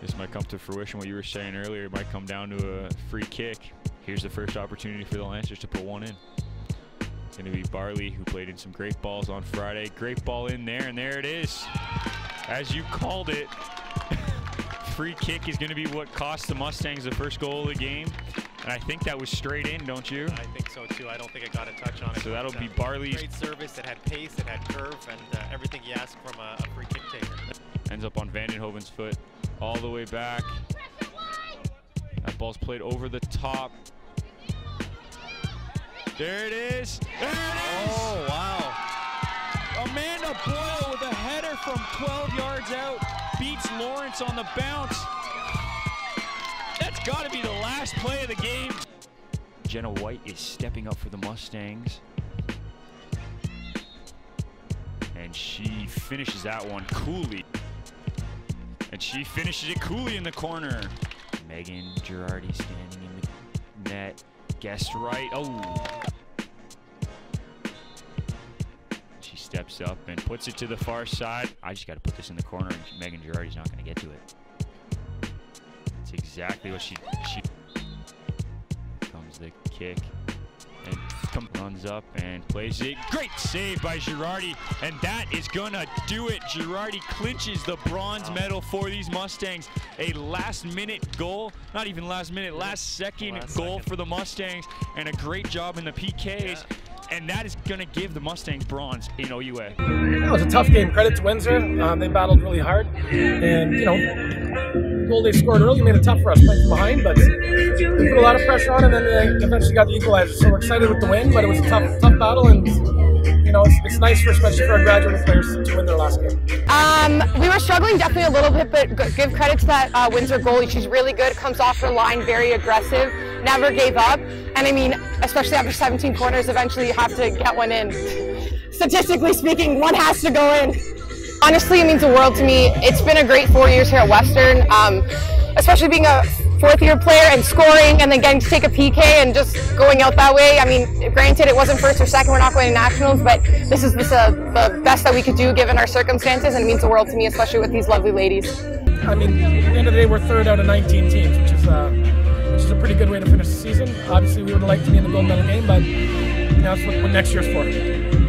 This might come to fruition. What you were saying earlier it might come down to a free kick. Here's the first opportunity for the Lancers to put one in. It's going to be Barley, who played in some great balls on Friday. Great ball in there, and there it is. As you called it, free kick is going to be what cost the Mustangs the first goal of the game. And I think that was straight in, don't you? I think so too. I don't think I got a touch on it. So that'll but, be uh, Barley's. Great service. It had pace. It had curve, and uh, everything you ask from a, a free kick taker. Ends up on Vandenhoven's foot all the way back. That ball's played over the top. There it is. There it is. Oh wow! Amanda Boyle with a header from 12 yards out beats Lawrence on the bounce. That's got to be the last play of the game. Jenna White is stepping up for the Mustangs. And she finishes that one coolly. And she finishes it coolly in the corner. Megan Girardi standing in the net. Guessed right. Oh. Steps up and puts it to the far side. I just got to put this in the corner, and Megan Girardi's not going to get to it. That's exactly what she she comes the kick and runs up and plays it. Great save by Girardi, and that is gonna do it. Girardi clinches the bronze medal for these Mustangs. A last-minute goal, not even last minute, last second Last goal second. for the Mustangs, and a great job in the PKs. And that is going to give the Mustangs bronze in OUA. That was a tough game. Credit to Windsor. Um, they battled really hard. And, you know, goal they scored early made it tough for us playing from behind, but put a lot of pressure on and then they eventually got the equalizer. So we're excited with the win, but it was a tough, tough battle. And, you know, it's, it's nice for, especially for our graduate players to win their last game. Um, we were struggling definitely a little bit, but give credit to that uh, Windsor goalie. She's really good. Comes off her line, very aggressive. Never gave up. And I mean, especially after 17 corners, eventually you have to get one in. Statistically speaking, one has to go in. Honestly, it means the world to me. It's been a great four years here at Western, um, especially being a fourth year player and scoring and then getting to take a PK and just going out that way. I mean, granted, it wasn't first or second, we're not going to nationals, but this is this, uh, the best that we could do given our circumstances, and it means the world to me, especially with these lovely ladies. I mean, at the end of the day, we're third out of 19 teams, which is uh, which is a pretty good way to finish the season. Obviously, we would like to be in the gold medal game, but that's what, what next year's for.